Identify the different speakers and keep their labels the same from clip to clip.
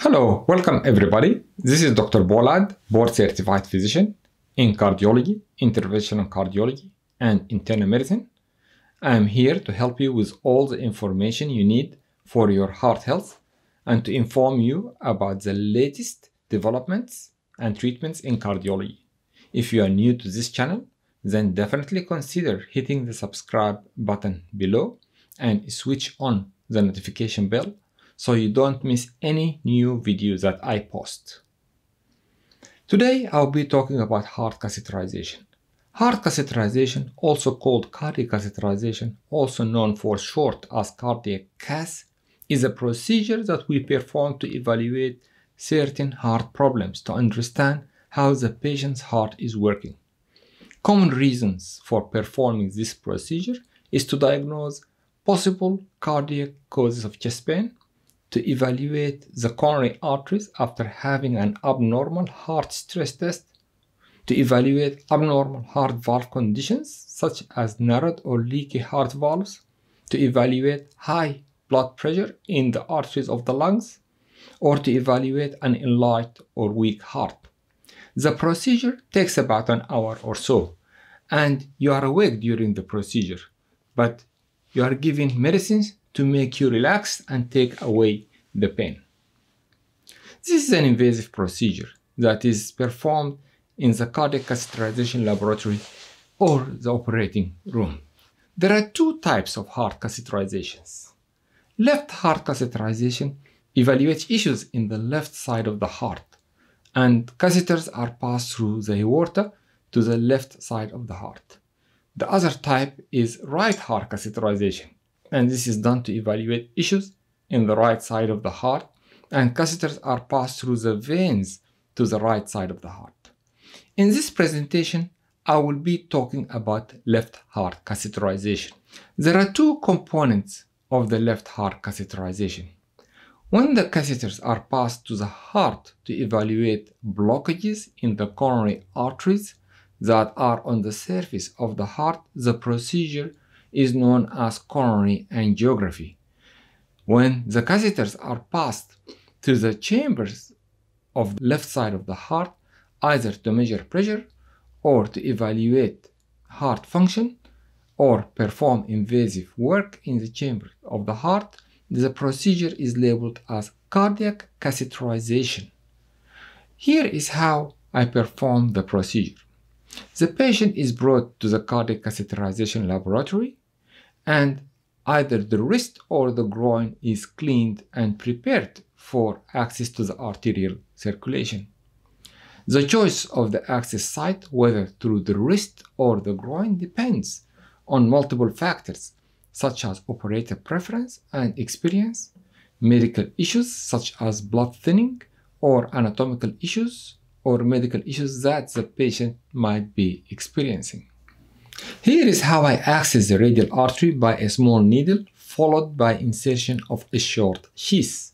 Speaker 1: Hello, welcome everybody. This is Dr. Bolad, board certified physician in cardiology, interventional cardiology, and internal medicine. I am here to help you with all the information you need for your heart health and to inform you about the latest developments and treatments in cardiology. If you are new to this channel, then definitely consider hitting the subscribe button below and switch on the notification bell so you don't miss any new videos that I post. Today I'll be talking about heart catheterization. Heart catheterization, also called cardiac catheterization, also known for short as cardiac cath, is a procedure that we perform to evaluate certain heart problems to understand how the patient's heart is working. Common reasons for performing this procedure is to diagnose possible cardiac causes of chest pain, to evaluate the coronary arteries after having an abnormal heart stress test, to evaluate abnormal heart valve conditions such as narrowed or leaky heart valves, to evaluate high blood pressure in the arteries of the lungs, or to evaluate an enlarged or weak heart. The procedure takes about an hour or so, and you are awake during the procedure, but you are given medicines to make you relax and take away the pain. This is an invasive procedure that is performed in the cardiac catheterization laboratory or the operating room. There are two types of heart catheterizations. Left heart catheterization evaluates issues in the left side of the heart, and catheters are passed through the aorta to the left side of the heart. The other type is right heart catheterization, and this is done to evaluate issues in the right side of the heart, and catheters are passed through the veins to the right side of the heart. In this presentation, I will be talking about left heart catheterization. There are two components of the left heart catheterization. When the catheters are passed to the heart to evaluate blockages in the coronary arteries that are on the surface of the heart, the procedure is known as coronary angiography. When the catheters are passed to the chambers of the left side of the heart, either to measure pressure or to evaluate heart function or perform invasive work in the chamber of the heart, the procedure is labeled as cardiac catheterization. Here is how I perform the procedure. The patient is brought to the cardiac catheterization laboratory and either the wrist or the groin is cleaned and prepared for access to the arterial circulation. The choice of the access site, whether through the wrist or the groin, depends on multiple factors such as operator preference and experience, medical issues such as blood thinning or anatomical issues or medical issues that the patient might be experiencing. Here is how I access the radial artery by a small needle followed by insertion of a short sheath.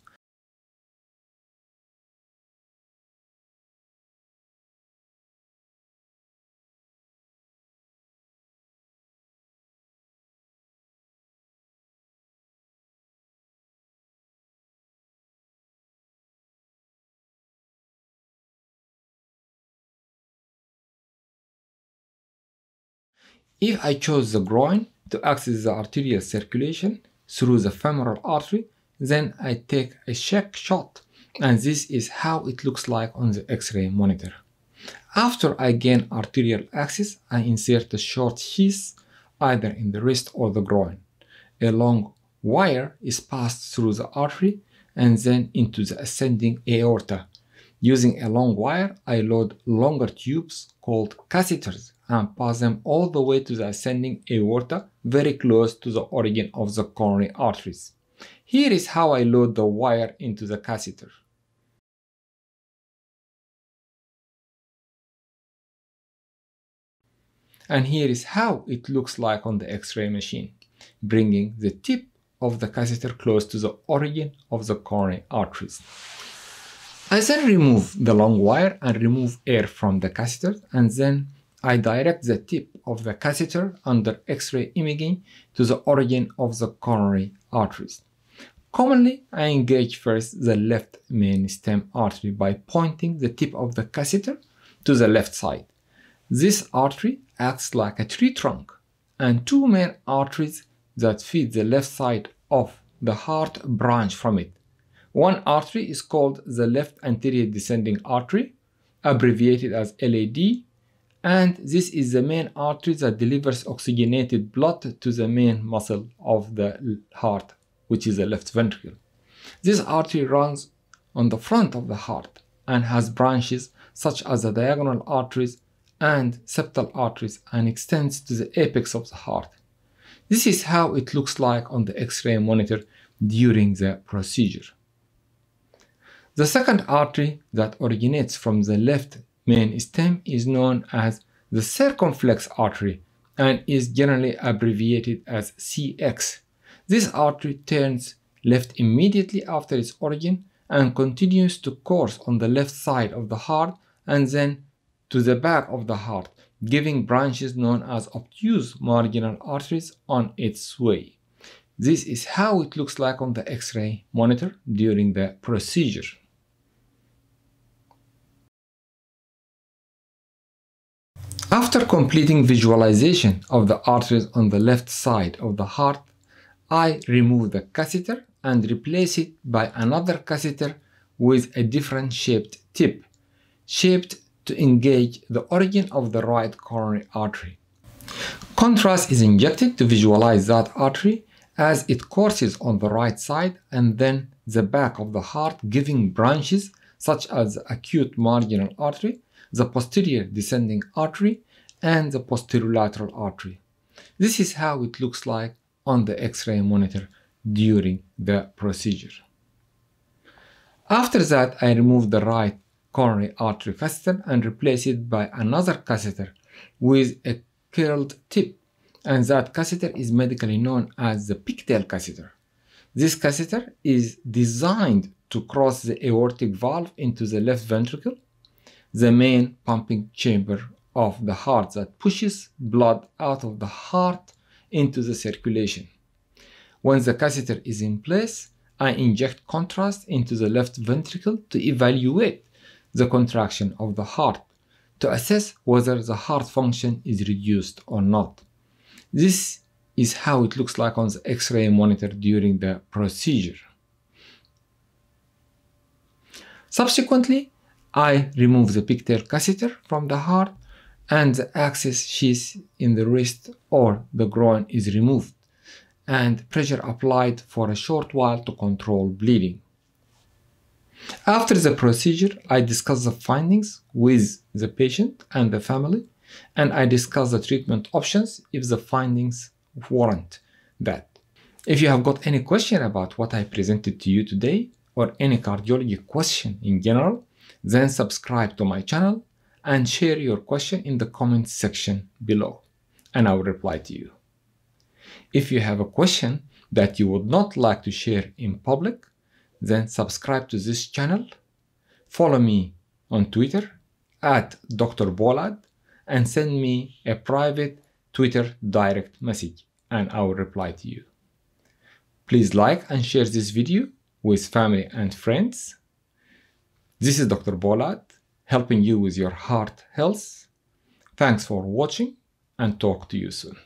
Speaker 1: If I chose the groin to access the arterial circulation through the femoral artery, then I take a check shot and this is how it looks like on the X-ray monitor. After I gain arterial access, I insert a short sheath either in the wrist or the groin. A long wire is passed through the artery and then into the ascending aorta. Using a long wire, I load longer tubes called catheters and pass them all the way to the ascending aorta, very close to the origin of the coronary arteries. Here is how I load the wire into the catheter. And here is how it looks like on the X-ray machine, bringing the tip of the catheter close to the origin of the coronary arteries. I then remove the long wire and remove air from the catheter and then I direct the tip of the catheter under X-ray imaging to the origin of the coronary arteries. Commonly, I engage first the left main stem artery by pointing the tip of the catheter to the left side. This artery acts like a tree trunk, and two main arteries that feed the left side of the heart branch from it. One artery is called the left anterior descending artery, abbreviated as LAD, and this is the main artery that delivers oxygenated blood to the main muscle of the heart, which is the left ventricle. This artery runs on the front of the heart and has branches such as the diagonal arteries and septal arteries and extends to the apex of the heart. This is how it looks like on the X-ray monitor during the procedure. The second artery that originates from the left main stem is known as the circumflex artery and is generally abbreviated as CX. This artery turns left immediately after its origin and continues to course on the left side of the heart and then to the back of the heart, giving branches known as obtuse marginal arteries on its way. This is how it looks like on the X-ray monitor during the procedure. After completing visualization of the arteries on the left side of the heart, I remove the catheter and replace it by another catheter with a different shaped tip, shaped to engage the origin of the right coronary artery. Contrast is injected to visualize that artery as it courses on the right side and then the back of the heart giving branches such as the acute marginal artery the posterior descending artery, and the posterolateral artery. This is how it looks like on the X-ray monitor during the procedure. After that, I remove the right coronary artery catheter and replace it by another catheter with a curled tip and that catheter is medically known as the pigtail catheter. This catheter is designed to cross the aortic valve into the left ventricle the main pumping chamber of the heart that pushes blood out of the heart into the circulation. Once the catheter is in place, I inject contrast into the left ventricle to evaluate the contraction of the heart to assess whether the heart function is reduced or not. This is how it looks like on the X-ray monitor during the procedure. Subsequently, I remove the pigtail catheter from the heart and the access sheath in the wrist or the groin is removed and pressure applied for a short while to control bleeding. After the procedure, I discuss the findings with the patient and the family and I discuss the treatment options if the findings warrant that. If you have got any question about what I presented to you today or any cardiology question in general, then subscribe to my channel and share your question in the comment section below and I will reply to you. If you have a question that you would not like to share in public, then subscribe to this channel, follow me on Twitter at Dr. Bolad and send me a private Twitter direct message and I will reply to you. Please like and share this video with family and friends this is Dr. Bolad helping you with your heart health. Thanks for watching and talk to you soon.